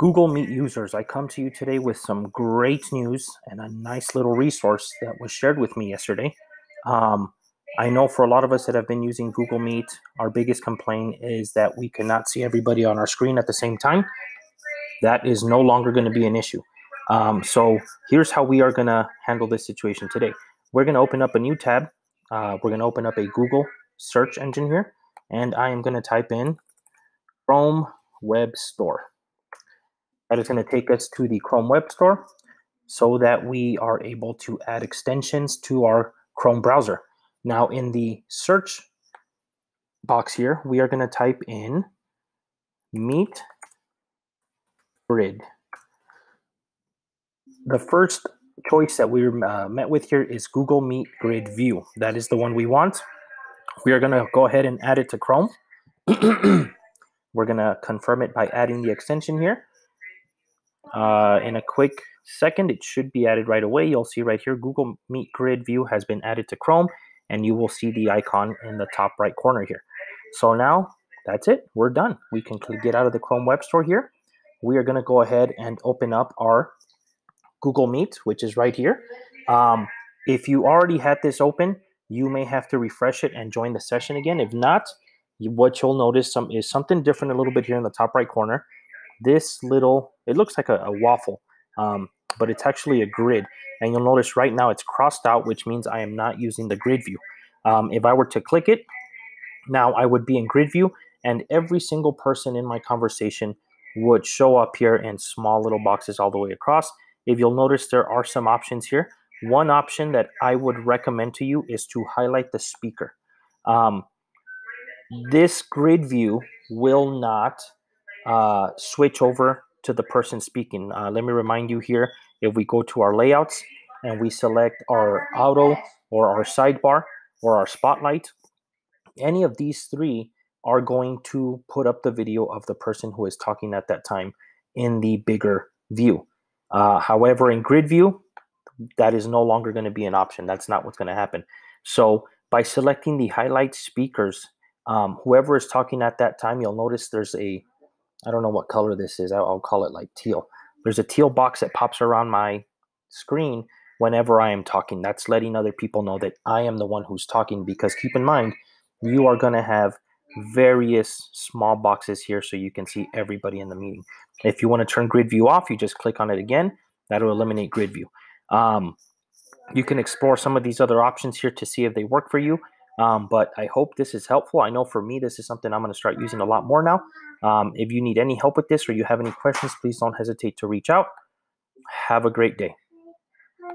Google Meet users, I come to you today with some great news and a nice little resource that was shared with me yesterday. Um, I know for a lot of us that have been using Google Meet, our biggest complaint is that we cannot see everybody on our screen at the same time. That is no longer going to be an issue. Um, so here's how we are going to handle this situation today. We're going to open up a new tab. Uh, we're going to open up a Google search engine here, and I am going to type in Chrome Web Store. That is going to take us to the Chrome Web Store so that we are able to add extensions to our Chrome browser. Now, in the search box here, we are going to type in Meet Grid. The first choice that we're uh, met with here is Google Meet Grid View. That is the one we want. We are going to go ahead and add it to Chrome. we're going to confirm it by adding the extension here. Uh, in a quick second, it should be added right away. You'll see right here, Google Meet Grid View has been added to Chrome, and you will see the icon in the top right corner here. So now that's it. We're done. We can get out of the Chrome Web Store here. We are going to go ahead and open up our Google Meet, which is right here. Um, if you already had this open, you may have to refresh it and join the session again. If not, what you'll notice some is something different a little bit here in the top right corner this little, it looks like a, a waffle, um, but it's actually a grid. And you'll notice right now it's crossed out, which means I am not using the grid view. Um, if I were to click it, now I would be in grid view and every single person in my conversation would show up here in small little boxes all the way across. If you'll notice, there are some options here. One option that I would recommend to you is to highlight the speaker. Um, this grid view will not uh, switch over to the person speaking. Uh, let me remind you here, if we go to our layouts and we select our auto or our sidebar or our spotlight, any of these three are going to put up the video of the person who is talking at that time in the bigger view. Uh, however, in grid view, that is no longer going to be an option. That's not what's going to happen. So by selecting the highlight speakers, um, whoever is talking at that time, you'll notice there's a I don't know what color this is. I'll, I'll call it like teal. There's a teal box that pops around my screen whenever I am talking. That's letting other people know that I am the one who's talking because keep in mind, you are going to have various small boxes here so you can see everybody in the meeting. If you want to turn grid view off, you just click on it again. That'll eliminate grid view. Um, you can explore some of these other options here to see if they work for you. Um, but I hope this is helpful. I know for me, this is something I'm going to start using a lot more now. Um, if you need any help with this or you have any questions, please don't hesitate to reach out. Have a great day.